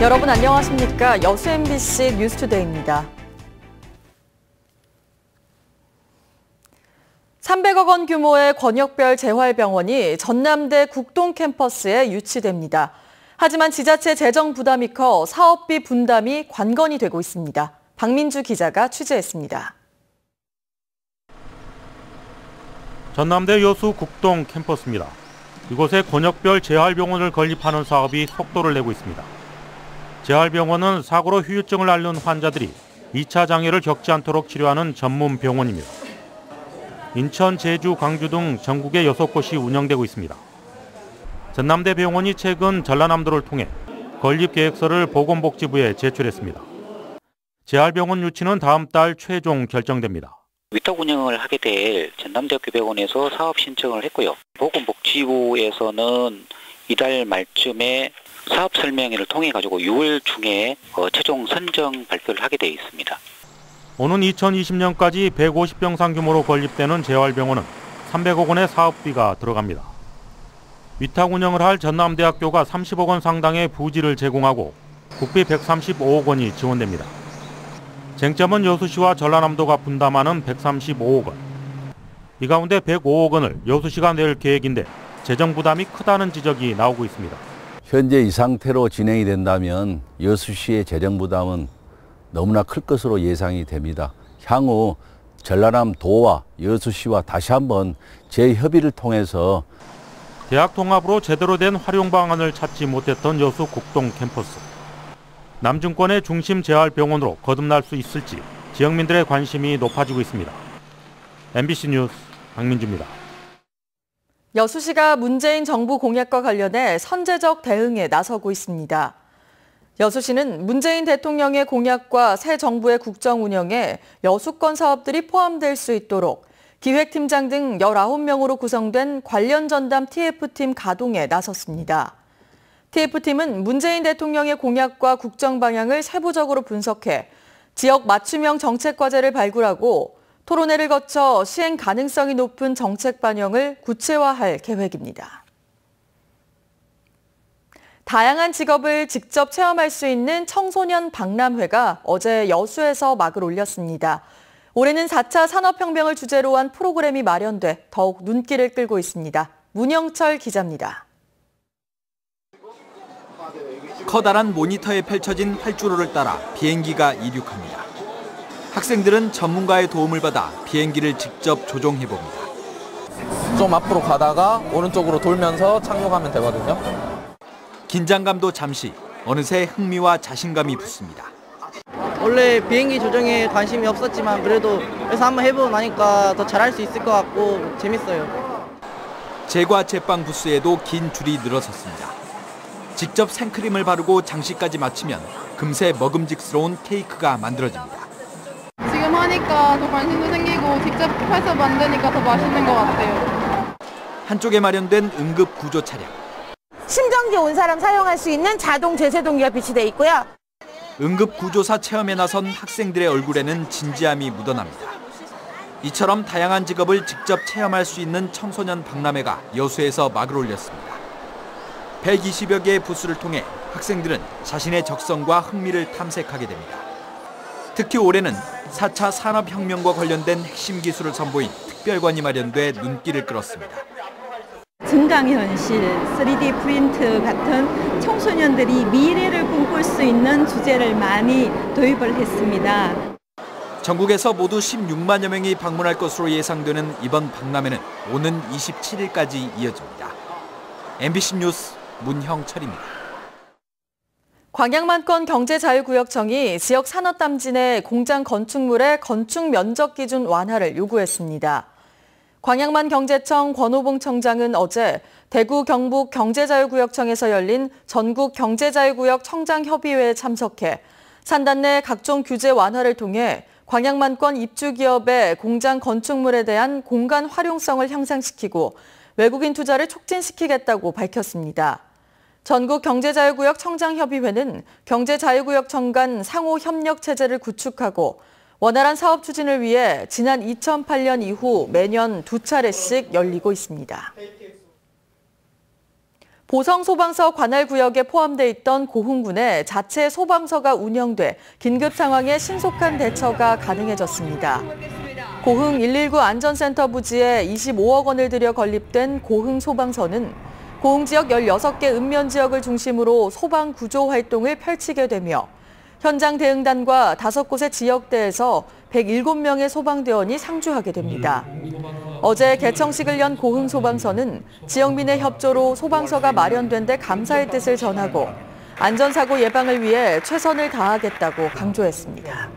여러분 안녕하십니까? 여수 MBC 뉴스투데이입니다. 300억 원 규모의 권역별 재활병원이 전남대 국동 캠퍼스에 유치됩니다. 하지만 지자체 재정 부담이 커 사업비 분담이 관건이 되고 있습니다. 박민주 기자가 취재했습니다. 전남대 여수 국동 캠퍼스입니다. 이곳에 권역별 재활병원을 건립하는 사업이 속도를 내고 있습니다. 재활병원은 사고로 후유증을 앓는 환자들이 2차 장애를 겪지 않도록 치료하는 전문 병원입니다. 인천, 제주, 광주 등 전국에 6곳이 운영되고 있습니다. 전남대 병원이 최근 전라남도를 통해 건립 계획서를 보건복지부에 제출했습니다. 재활병원 유치는 다음 달 최종 결정됩니다. 위탁 운영을 하게 될 전남대학교 병원에서 사업 신청을 했고요. 보건복지부에서는 이달 말쯤에 사업 설명회를 통해 가지고 6월 중에 어, 최종 선정 발표를 하게 되어 있습니다. 오는 2020년까지 150병상 규모로 건립되는 재활병원은 300억 원의 사업비가 들어갑니다. 위탁 운영을 할 전남대학교가 30억 원 상당의 부지를 제공하고 국비 135억 원이 지원됩니다. 쟁점은 여수시와 전라남도가 분담하는 135억 원. 이 가운데 105억 원을 여수시가 낼 계획인데 재정 부담이 크다는 지적이 나오고 있습니다. 현재 이 상태로 진행이 된다면 여수시의 재정 부담은 너무나 클 것으로 예상이 됩니다. 향후 전라남 도와 여수시와 다시 한번 재협의를 통해서 대학 통합으로 제대로 된 활용 방안을 찾지 못했던 여수 국동 캠퍼스. 남중권의 중심 재활 병원으로 거듭날 수 있을지 지역민들의 관심이 높아지고 있습니다. MBC 뉴스 박민주입니다. 여수시가 문재인 정부 공약과 관련해 선제적 대응에 나서고 있습니다. 여수시는 문재인 대통령의 공약과 새 정부의 국정 운영에 여수권 사업들이 포함될 수 있도록 기획팀장 등 19명으로 구성된 관련 전담 TF팀 가동에 나섰습니다. TF팀은 문재인 대통령의 공약과 국정 방향을 세부적으로 분석해 지역 맞춤형 정책 과제를 발굴하고 토론회를 거쳐 시행 가능성이 높은 정책 반영을 구체화할 계획입니다. 다양한 직업을 직접 체험할 수 있는 청소년 박람회가 어제 여수에서 막을 올렸습니다. 올해는 4차 산업혁명을 주제로 한 프로그램이 마련돼 더욱 눈길을 끌고 있습니다. 문영철 기자입니다. 커다란 모니터에 펼쳐진 활주로를 따라 비행기가 이륙합니다. 학생들은 전문가의 도움을 받아 비행기를 직접 조종해 봅니다. 좀 앞으로 가다가 오른쪽으로 돌면서 착륙하면 되거든요. 긴장감도 잠시, 어느새 흥미와 자신감이 붙습니다. 원래 비행기 조종에 관심이 없었지만 그래도 그래서 한번 해보고 나니까 더 잘할 수 있을 것 같고 재밌어요. 제과 제빵 부스에도 긴 줄이 늘어섰습니다. 직접 생크림을 바르고 장식까지 마치면 금세 먹음직스러운 케이크가 만들어집니다. 하니까 더 관심도 생기고 직접 해서 만드니까 더 맛있는 것 같아요. 한쪽에 마련된 응급 구조 차량. 심정지 온 사람 사용할 수 있는 자동 제세동기가 비치돼 있고요. 응급 구조사 체험에 나선 학생들의 얼굴에는 진지함이 묻어납니다. 이처럼 다양한 직업을 직접 체험할 수 있는 청소년 박람회가 여수에서 막을 올렸습니다. 120여 개의 부스를 통해 학생들은 자신의 적성과 흥미를 탐색하게 됩니다. 특히 올해는 4차 산업혁명과 관련된 핵심 기술을 선보인 특별관이 마련돼 눈길을 끌었습니다. 증강현실, 3D 프린트 같은 청소년들이 미래를 꿈꿀 수 있는 주제를 많이 도입을 했습니다. 전국에서 모두 16만여 명이 방문할 것으로 예상되는 이번 박람회는 오는 27일까지 이어집니다. MBC 뉴스 문형철입니다. 광양만권 경제자유구역청이 지역 산업담진의 공장 건축물의 건축 면적 기준 완화를 요구했습니다. 광양만 경제청 권호봉 청장은 어제 대구 경북 경제자유구역청에서 열린 전국 경제자유구역 청장협의회에 참석해 산단 내 각종 규제 완화를 통해 광양만권 입주기업의 공장 건축물에 대한 공간 활용성을 향상시키고 외국인 투자를 촉진시키겠다고 밝혔습니다. 전국 경제자유구역 청장협의회는 경제자유구역 청 간 상호 협력 체제를 구축하고 원활한 사업 추진을 위해 지난 2008년 이후 매년 두 차례씩 열리고 있습니다. 보성 소방서 관할 구역에 포함돼 있던 고흥군에 자체 소방서가 운영돼 긴급 상황에 신속한 대처가 가능해졌습니다. 고흥 119 안전센터 부지에 25억 원을 들여 건립된 고흥 소방서는 고흥 지역 16개 읍면 지역을 중심으로 소방 구조 활동을 펼치게 되며 현장 대응단과 5곳의 지역대에서 107명의 소방대원이 상주하게 됩니다. 어제 개청식을 연 고흥 소방서는 지역민의 협조로 소방서가 마련된 데 감사의 뜻을 전하고 안전사고 예방을 위해 최선을 다하겠다고 강조했습니다.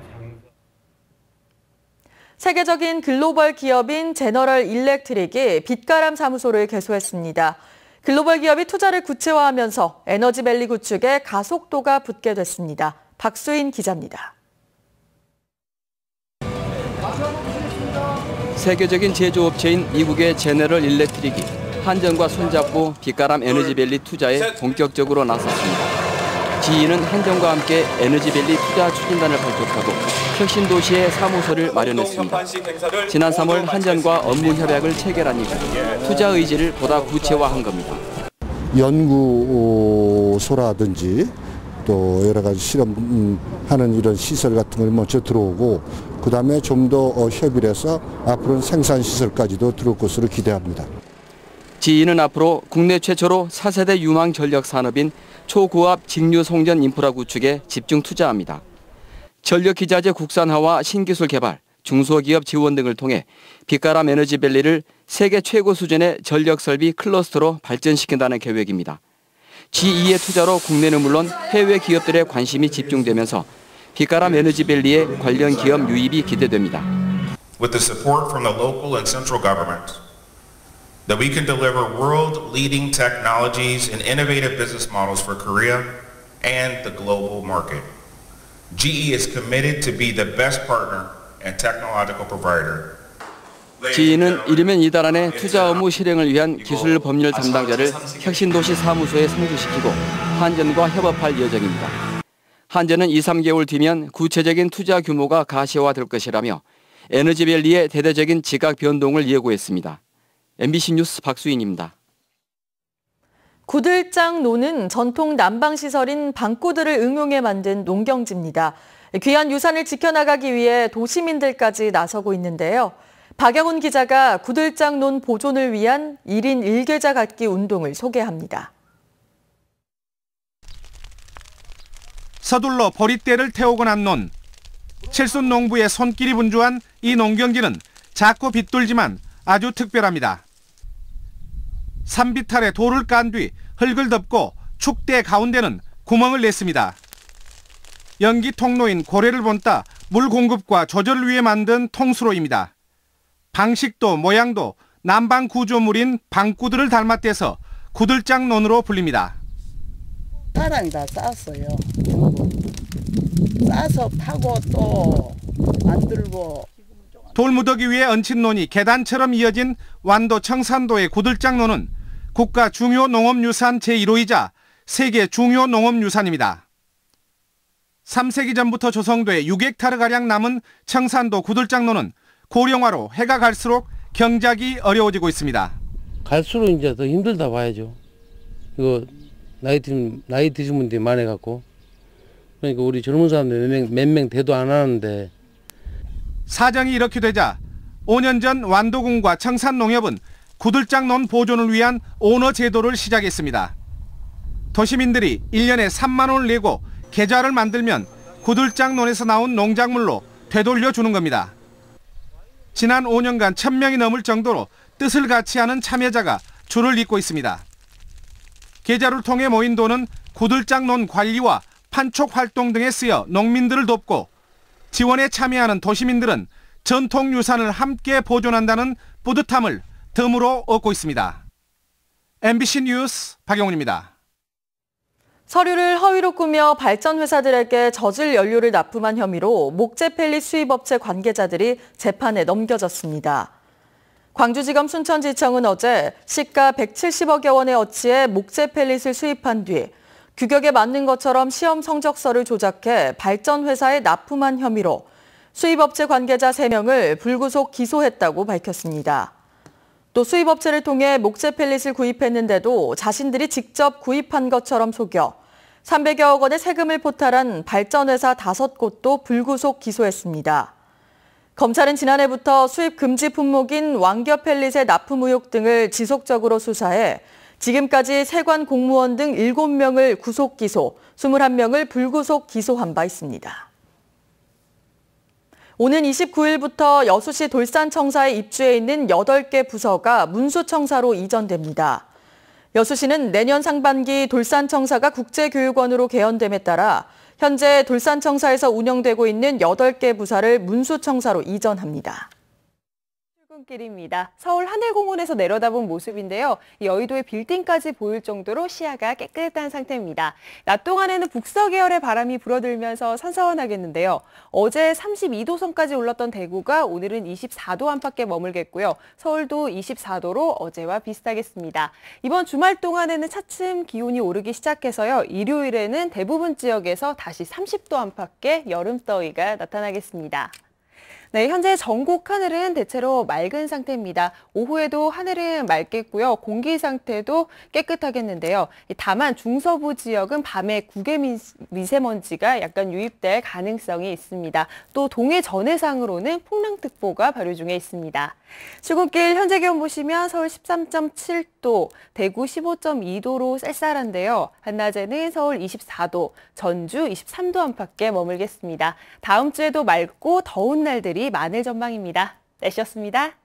세계적인 글로벌 기업인 제너럴 일렉트릭이 빛가람 사무소를 개소했습니다. 글로벌 기업이 투자를 구체화하면서 에너지밸리 구축에 가속도가 붙게 됐습니다. 박수인 기자입니다. 세계적인 제조업체인 미국의 제너럴 일렉트릭이 한전과 손잡고 빛가람 에너지밸리 투자에 본격적으로 나섰습니다. 지인은 한전과 함께 에너지밸리 투자 추진단을 발족하고 혁신도시에 사무소를 마련했습니다. 지난 3월 한전과 업무 협약을 체결한 이후 투자 의지를 보다 구체화한 겁니다. 연구소라든지 또 여러 가지 실험하는 이런 시설 같은 걸 먼저 들어오고 그 다음에 좀 더 협의를 해서 앞으로는 생산 시설까지도 들어올 것으로 기대합니다. 지인은 앞으로 국내 최초로 4세대 유망 전력 산업인 초고압 직류 송전 인프라 구축에 집중 투자합니다. 전력 기자재 국산화와 신기술 개발, 중소기업 지원 등을 통해 빛가람 에너지 밸리를 세계 최고 수준의 전력 설비 클러스터로 발전시킨다는 계획입니다. G2의 투자로 국내는 물론 해외 기업들의 관심이 집중되면서 빛가람 에너지 밸리의 관련 기업 유입이 기대됩니다. With the support from the local and central government, that we can deliver world-leading technologies and innovative business models for Korea and the global market. GE is committed to be the best partner and technological provider 지인은 이르면 이달 안에 투자 업무 실행을 위한 기술 법률 담당자를 혁신도시 사무소에 상주시키고 한전과 협업할 예정입니다. 한전은 2, 3개월 뒤면 구체적인 투자 규모가 가시화될 것이라며 에너지밸리의 대대적인 지각 변동을 예고했습니다. MBC 뉴스 박수인입니다. 구들장노는 전통 난방시설인 방구들을 응용해 만든 농경지입니다. 귀한 유산을 지켜나가기 위해 도시민들까지 나서고 있는데요. 박영훈 기자가 구들장 논 보존을 위한 1인 1계좌 갖기 운동을 소개합니다. 서둘러 보릿대를 태우고 난 논. 칠순 농부의 손길이 분주한 이 농경지는 작고 빗돌지만 아주 특별합니다. 산비탈에 돌을 깐 뒤 흙을 덮고 축대 가운데는 구멍을 냈습니다. 연기 통로인 고래를 본따 물 공급과 조절을 위해 만든 통수로입니다. 방식도 모양도 남방 구조물인 방구들을 닮았대서 구들장논으로 불립니다. 사람이 다 쌌어요. 싸서 파고 또 만들고 돌무더기 위에 얹힌 논이 계단처럼 이어진 완도 청산도의 구들장논은 국가 중요 농업유산 제1호이자 세계 중요 농업유산입니다. 3세기 전부터 조성돼 6헥타르가량 남은 청산도 구들장논은 고령화로 해가 갈수록 경작이 어려워지고 있습니다. 갈수록 이제 더 힘들다 봐야죠. 이거 나이 드 나이 드신 분들이 많아갖고 그러니까 우리 젊은 사람들 몇명 대도 안 하는데 사정이 이렇게 되자 5년 전 완도군과 청산농협은 구들장논 보존을 위한 오너 제도를 시작했습니다. 도시민들이 1년에 3만 원을 내고 계좌를 만들면 구들장논에서 나온 농작물로 되돌려 주는 겁니다. 지난 5년간 1000명이 넘을 정도로 뜻을 같이 하는 참여자가 줄을 잇고 있습니다. 계좌를 통해 모인 돈은 구들장논 관리와 판촉 활동 등에 쓰여 농민들을 돕고 지원에 참여하는 도시민들은 전통 유산을 함께 보존한다는 뿌듯함을 덤으로 얻고 있습니다. MBC 뉴스 박영훈입니다. 서류를 허위로 꾸며 발전 회사들에게 저질 연료를 납품한 혐의로 목재 펠릿 수입업체 관계자들이 재판에 넘겨졌습니다. 광주지검 순천지청은 어제 시가 170억여 원의 어치의 목재 펠릿을 수입한 뒤 규격에 맞는 것처럼 시험 성적서를 조작해 발전 회사에 납품한 혐의로 수입업체 관계자 3명을 불구속 기소했다고 밝혔습니다. 또 수입업체를 통해 목재 펠릿을 구입했는데도 자신들이 직접 구입한 것처럼 속여 300여억 원의 세금을 포탈한 발전회사 5곳도 불구속 기소했습니다. 검찰은 지난해부터 수입 금지 품목인 왕겨 펠릿의 납품 의혹 등을 지속적으로 수사해 지금까지 세관 공무원 등 7명을 구속 기소, 21명을 불구속 기소한 바 있습니다. 오는 29일부터 여수시 돌산청사에 입주해 있는 8개 부서가 문수청사로 이전됩니다. 여수시는 내년 상반기 돌산청사가 국제교육원으로 개헌됨에 따라 현재 돌산청사에서 운영되고 있는 8개 부사를 문수청사로 이전합니다. 출근길입니다. 서울 하늘공원에서 내려다본 모습인데요. 여의도의 빌딩까지 보일 정도로 시야가 깨끗한 상태입니다. 낮 동안에는 북서 계열의 바람이 불어들면서 선선하겠는데요. 어제 32도선까지 올랐던 대구가 오늘은 24도 안팎에 머물겠고요. 서울도 24도로 어제와 비슷하겠습니다. 이번 주말 동안에는 차츰 기온이 오르기 시작해서요. 일요일에는 대부분 지역에서 다시 30도 안팎의 여름 더위가 나타나겠습니다. 네, 현재 전국 하늘은 대체로 맑은 상태입니다. 오후에도 하늘은 맑겠고요. 공기 상태도 깨끗하겠는데요. 다만 중서부 지역은 밤에 국외 미세먼지가 약간 유입될 가능성이 있습니다. 또 동해 전해상으로는 풍랑특보가 발효 중에 있습니다. 출근길 현재 기온 보시면 서울 13.7도, 대구 15.2도로 쌀쌀한데요. 한낮에는 서울 24도, 전주 23도 안팎에 머물겠습니다. 다음 주에도 맑고 더운 날들 이 많을 전망입니다. 날씨였습니다.